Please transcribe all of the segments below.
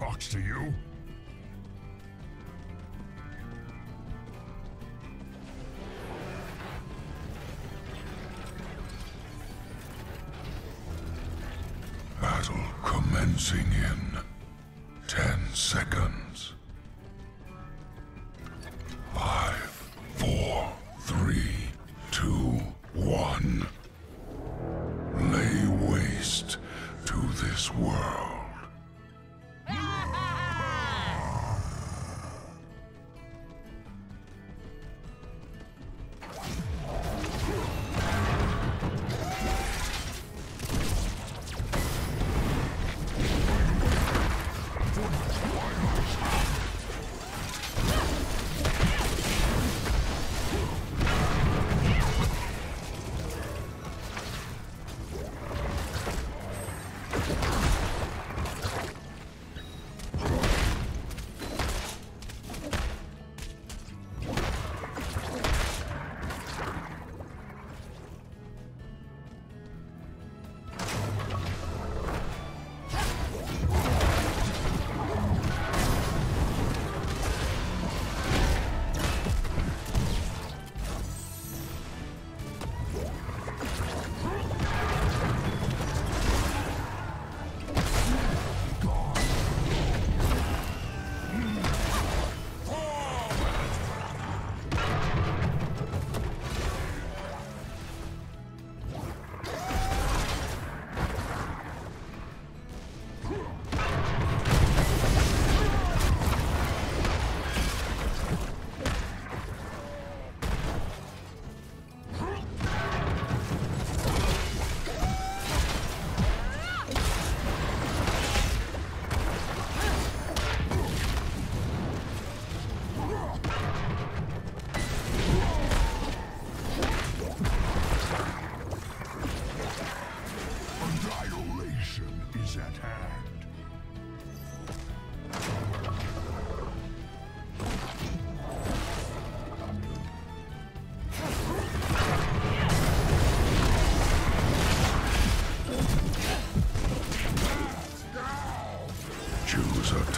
talks to you? Battle commencing in 10 seconds.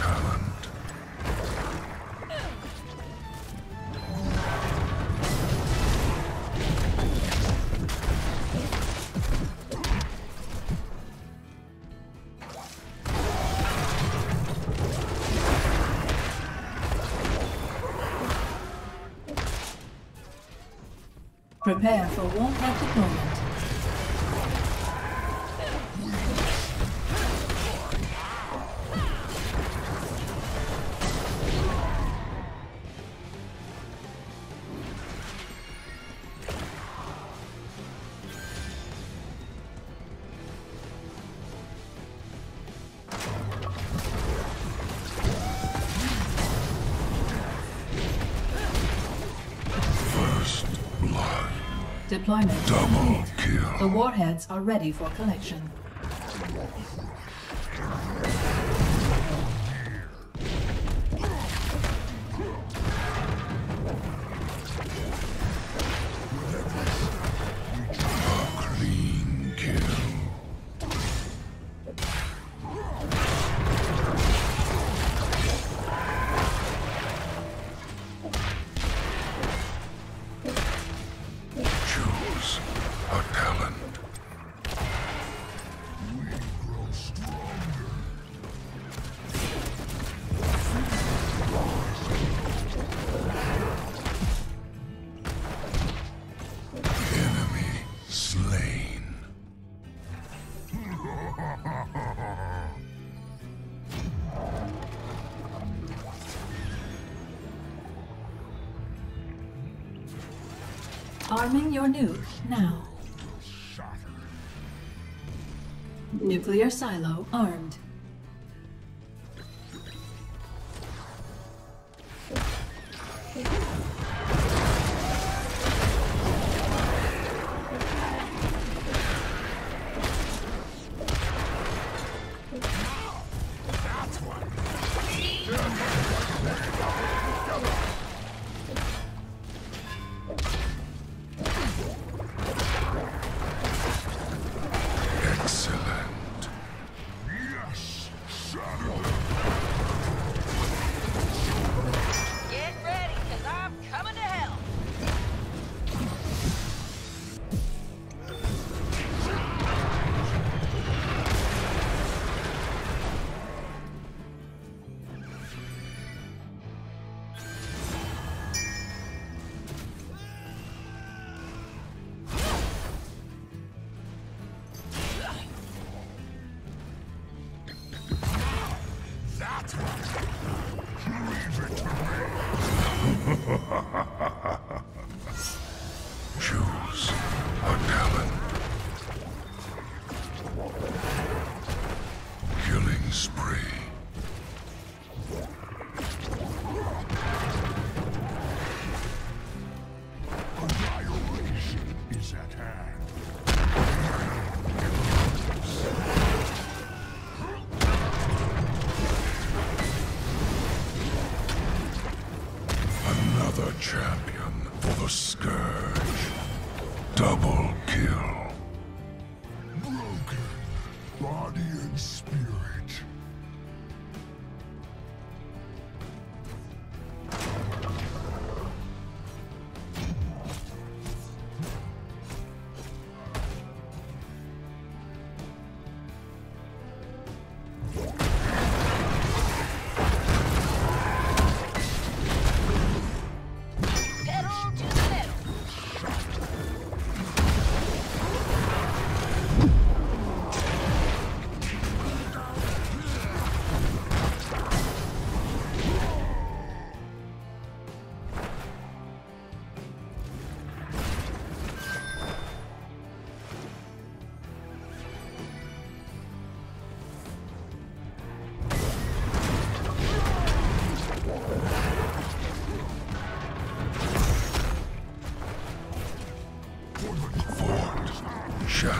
Talent. Prepare for warhead deployment. Deployment Double complete. The warheads are ready for collection. Arming your nuke now. Nuclear silo armed. Excellent.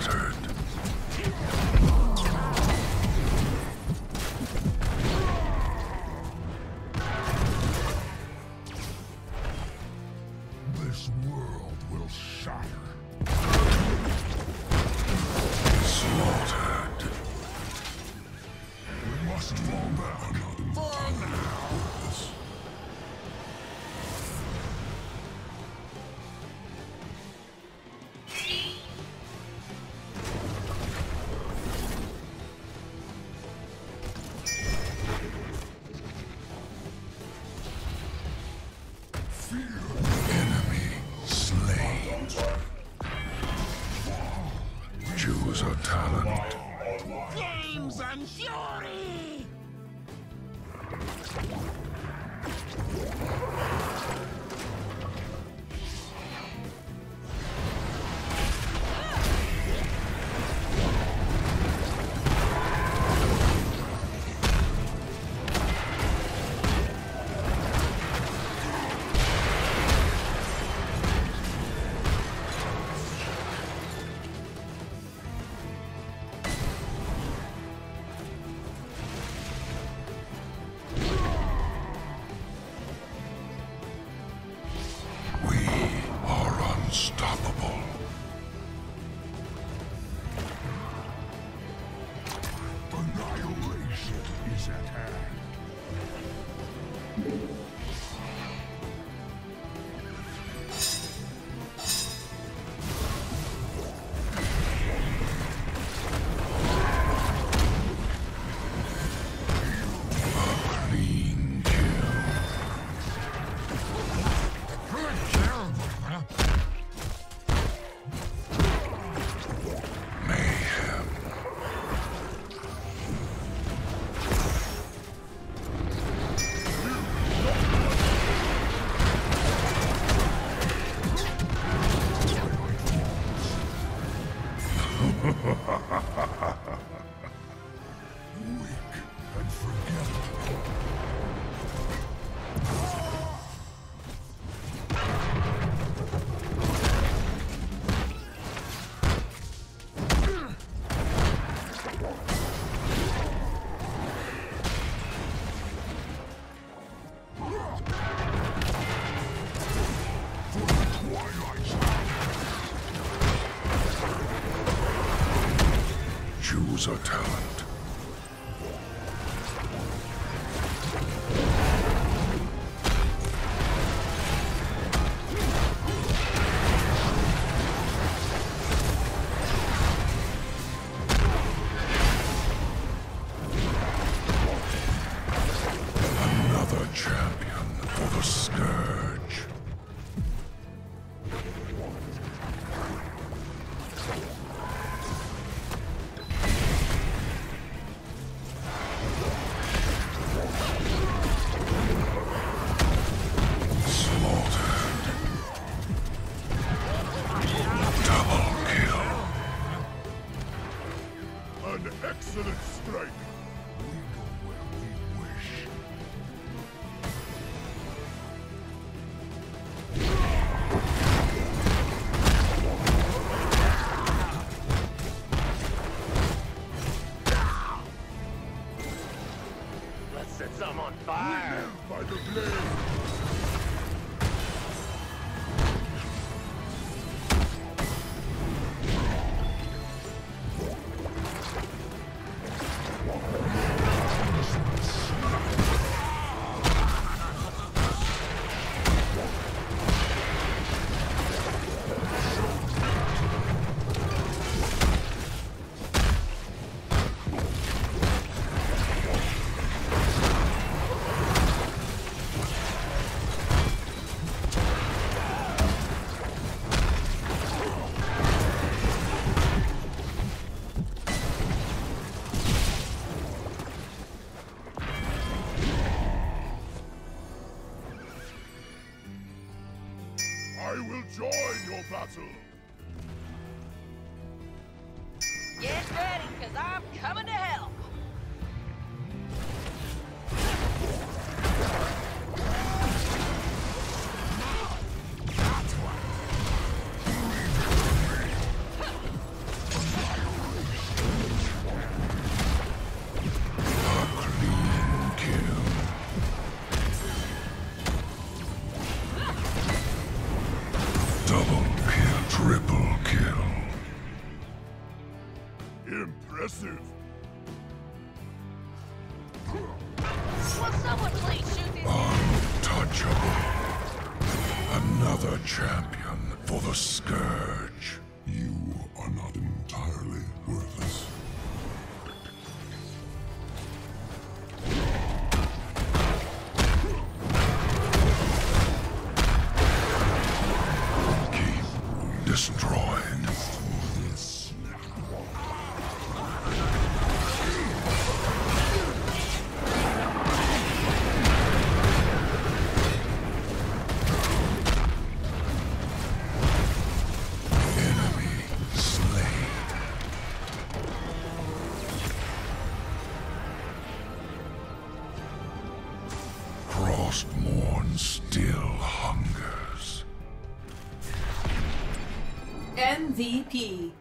Shattered. Choose strike. Join Impressive. Will someone please shoot this? Untouchable. Another champion for the Scourge. You are not entirely worthless. Keep Frostmourne still hungers. MVP.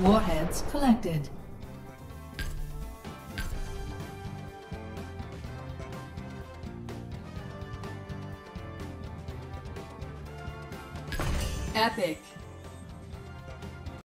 Warheads collected. Epic.